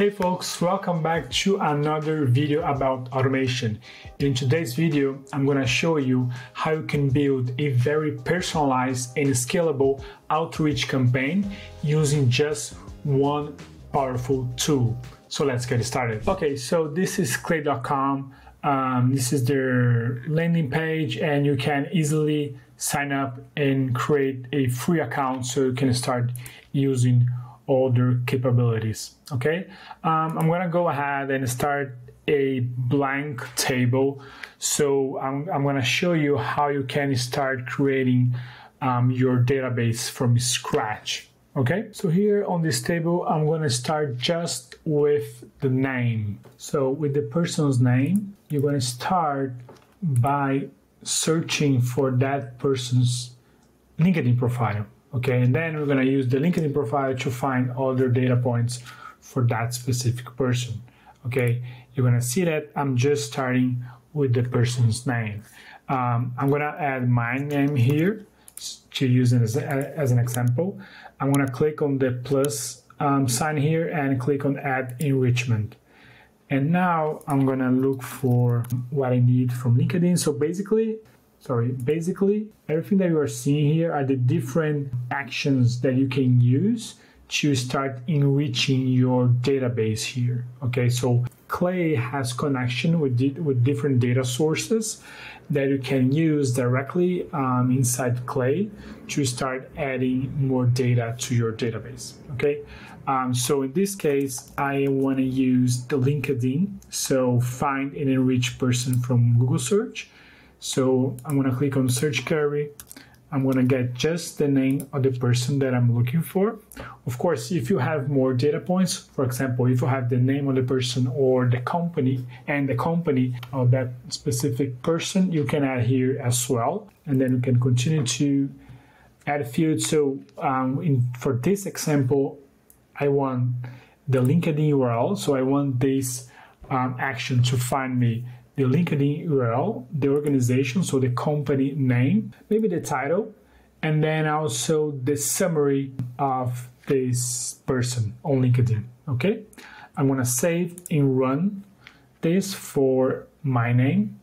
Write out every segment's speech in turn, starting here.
Hey folks, welcome back to another video about automation. In today's video, I'm gonna show you how you can build a very personalized and scalable outreach campaign using just one powerful tool. So let's get started. Okay, so this is clay.com. Um, this is their landing page and you can easily sign up and create a free account so you can start using their capabilities. Okay, um, I'm gonna go ahead and start a blank table. So I'm, I'm gonna show you how you can start creating um, your database from scratch. Okay, so here on this table, I'm gonna start just with the name. So with the person's name, you're gonna start by searching for that person's LinkedIn profile. Okay, and then we're gonna use the LinkedIn profile to find other data points for that specific person. Okay, you're gonna see that I'm just starting with the person's name. Um, I'm gonna add my name here to use as, as an example. I'm gonna click on the plus um, sign here and click on add enrichment. And now I'm gonna look for what I need from LinkedIn. So basically, sorry, basically everything that you are seeing here are the different actions that you can use to start enriching your database here. Okay, so Clay has connection with, di- with different data sources that you can use directly um, inside Clay to start adding more data to your database. Okay, um, so in this case, I want to use the LinkedIn. So find an enriched person from Google search so I'm gonna click on search query. I'm gonna get just the name of the person that I'm looking for. Of course, if you have more data points, for example, if you have the name of the person or the company and the company of that specific person, you can add here as well. And then you can continue to add fields. So um, in, for this example, I want the LinkedIn URL. So I want this um, action to find me the LinkedIn URL, the organization, so the company name, maybe the title, and then also the summary of this person on LinkedIn. Okay, I'm gonna save and run this for my name.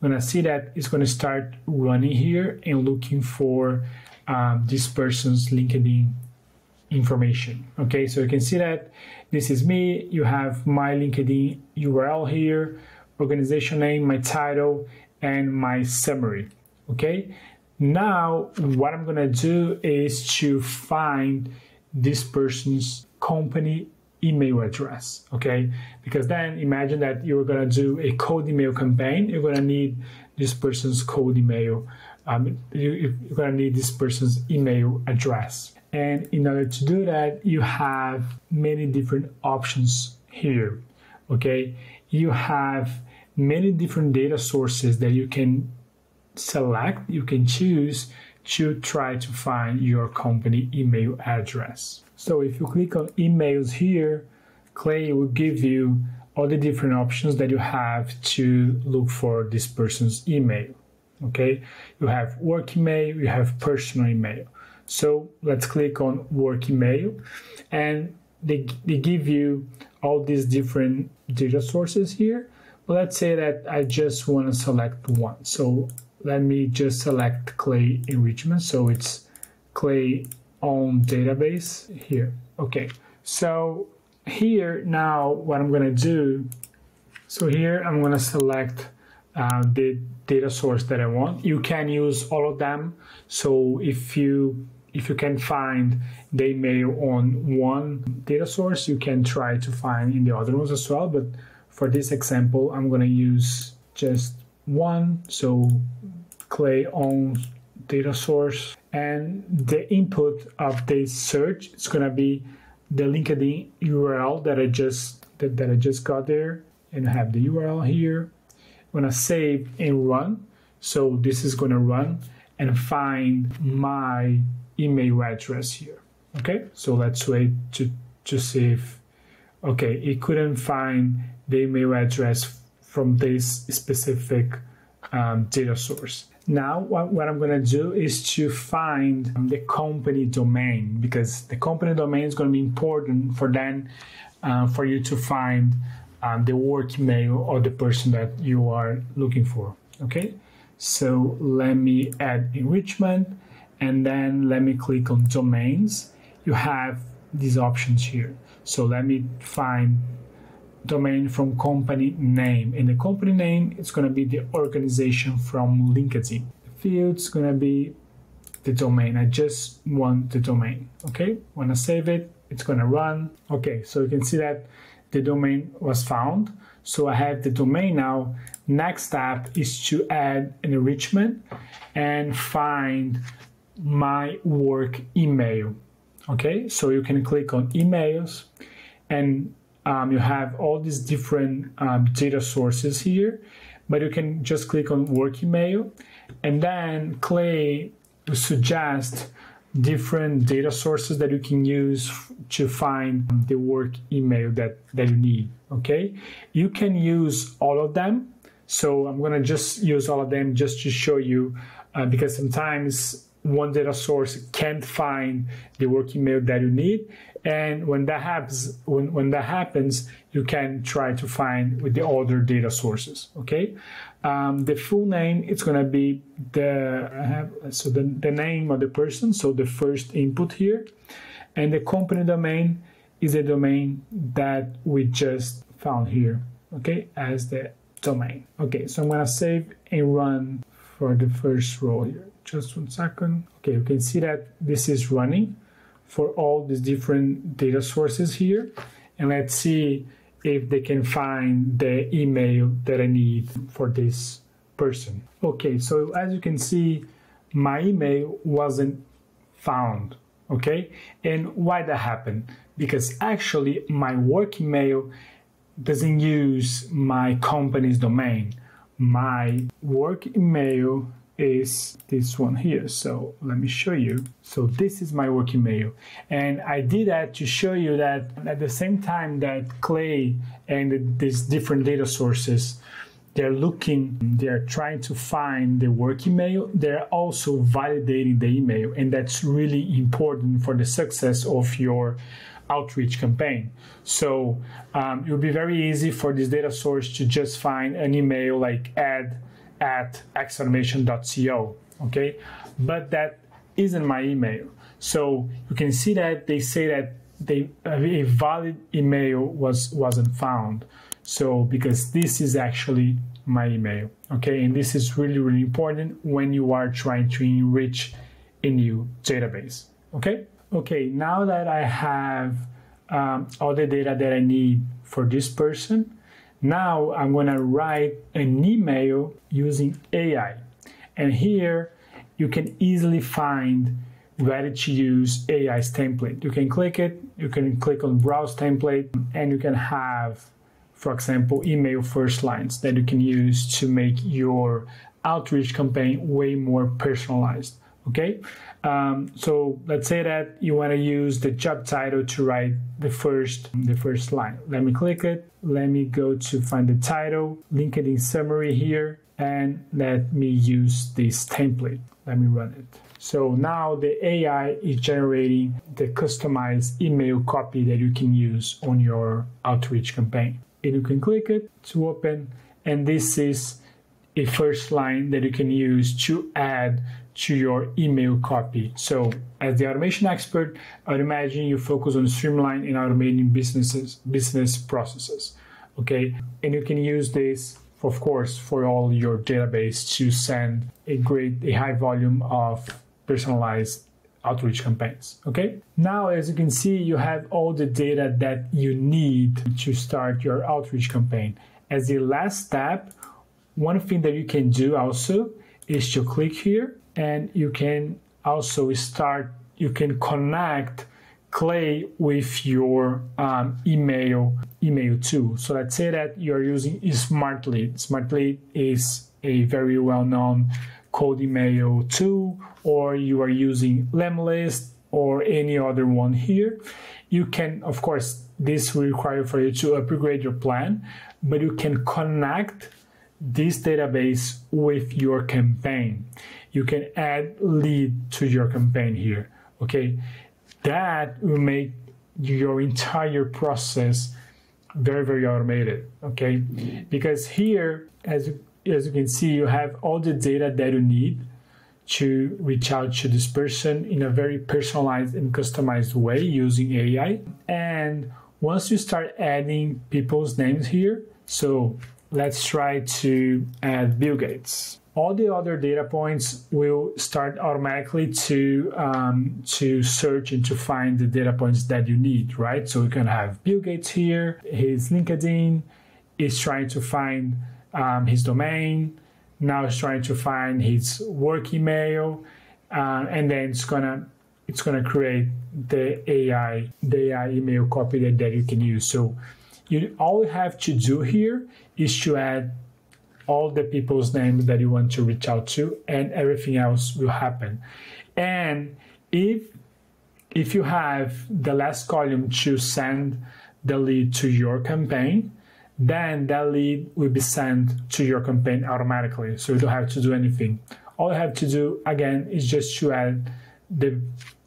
You're gonna see that it's gonna start running here and looking for um, this person's LinkedIn information. Okay, so you can see that this is me. You have my LinkedIn URL here organization name, my title, and my summary. Okay. Now, what I'm gonna do is to find this person's company email address. Okay. Because then imagine that you're gonna do a cold email campaign. You're gonna need this person's cold email. Um, you, you're gonna need this person's email address. And in order to do that, you have many different options here. Okay. You have many different data sources that you can select, you can choose to try to find your company email address. So if you click on emails here, Clay will give you all the different options that you have to look for this person's email. Okay, you have work email, you have personal email. So let's click on work email and they, they give you all these different data sources here let's say that I just want to select one. So let me just select clay enrichment. So it's clay on database here. Okay. So here now what I'm going to do, so here I'm going to select uh, the data source that I want. You can use all of them. So if you if you can find the email on one data source, you can try to find in the other ones as well. But for this example, I'm going to use just one, so clay on data source, and the input of this search is going to be the LinkedIn URL that I just that, that I just got there, and I have the URL here. I'm going to save and run. So this is going to run and find my email address here. Okay, so let's wait to to see if okay it couldn't find the email address from this specific um, data source. Now, what, what I'm going to do is to find the company domain because the company domain is going to be important for then uh, for you to find um, the work email or the person that you are looking for. Okay, so let me add enrichment and then let me click on domains. You have these options here. So let me find domain from company name. In the company name, it's going to be the organization from LinkedIn. The field's going to be the domain. I just want the domain. Okay, when I save it, it's going to run. Okay, so you can see that the domain was found. So I have the domain now. Next step is to add an enrichment and find my work email. Okay, so you can click on emails and um, you have all these different um, data sources here, but you can just click on work email and then Clay suggest different data sources that you can use to find the work email that, that you need. Okay, you can use all of them. So I'm gonna just use all of them just to show you uh, because sometimes one data source can't find the work email that you need. And when that happens when, when that happens you can try to find with the other data sources okay? Um, the full name it's going to be the I have, so the, the name of the person so the first input here. And the company domain is a domain that we just found here okay as the domain. Okay so i'm going to save and run for the first row here just one second okay you can see that this is running for all these different data sources here and let's see if they can find the email that I need for this person. Okay, so as you can see, my email wasn't found. Okay, and why that happened? Because actually, my work email doesn't use my company's domain. My work email is this one here. So let me show you. So this is my work email. And I did that to show you that at the same time that Clay and these different data sources, they're looking, they're trying to find the work email, they're also validating the email. And that's really important for the success of your outreach campaign. So um, it would be very easy for this data source to just find an email like Ed at axeautomation.co, okay? But that isn't my email. So you can see that they say that they, a valid email was, wasn't found. So because this is actually my email, okay? And this is really, really important when you are trying to enrich a new database, okay? Okay, now that I have um, all the data that I need for this person, now I'm going to write an email using AI. And here you can easily find ready to use AI's template. You can click it, you can click on browse template, and you can have, for example, email first lines that you can use to make your outreach campaign way more personalized okay? Um, so let's say that you want to use the job title to write the first the first line. Let me click it. Let me go to find the title linkedin summary here and let me use this template. Let me run it. So now the ai is generating the customized email copy that you can use on your outreach campaign. And you can click it to open and this is a first line that you can use to add to your email copy. So, as the automation expert, I would imagine you focus on streamlining and automating businesses, business processes. Okay, and you can use this, of course, for all your database to send a great, a high volume of personalized outreach campaigns. Okay, now as you can see, you have all the data that you need to start your outreach campaign. As the last step, one thing that you can do also is to click here and you can also start you can connect clay with your um, email email too. So let's say that you're using smartlead smartlead is a very well-known cold email tool or you are using lemlist or any other one here. You can of course this will require for you to upgrade your plan but you can connect this database with your campaign. You can add lead to your campaign here. Okay, that will make your entire process very, very automated, okay? Because here, as, as you can see, you have all the data that you need to reach out to this person in a very personalized and customized way using AI. And once you start adding people's names here, so let's try to add Bill Gates. All the other data points will start automatically to um, to search and to find the data points that you need, right? So we can have Bill Gates here, his LinkedIn is trying to find um, his domain, now it's trying to find his work email, uh, and then it's gonna it's gonna create the AI the AI email copy that, that you can use. So you all you have to do here is to add all the people's names that you want to reach out to, and everything else will happen. And if if you have the last column to send the lead to your campaign, then that lead will be sent to your campaign automatically. So you don't have to do anything. All you have to do again is just to add the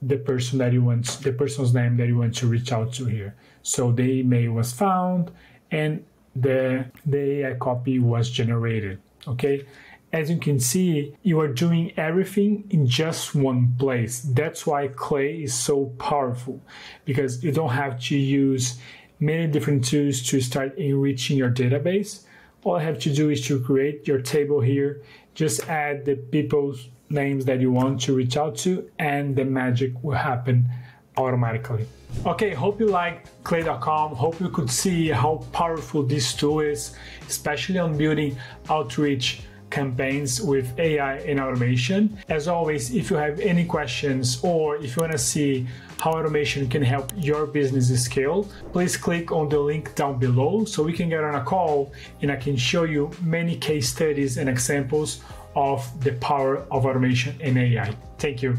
the person that you want, the person's name that you want to reach out to here. So the email was found and the the AI copy was generated. Okay. As you can see, you are doing everything in just one place. That's why Clay is so powerful because you don't have to use many different tools to start enriching your database. All I have to do is to create your table here, just add the people's names that you want to reach out to, and the magic will happen automatically. Okay, hope you liked Clay.com. Hope you could see how powerful this tool is, especially on building outreach campaigns with AI and automation. As always, if you have any questions or if you want to see how automation can help your business scale, please click on the link down below so we can get on a call and I can show you many case studies and examples of the power of automation and AI. Thank you.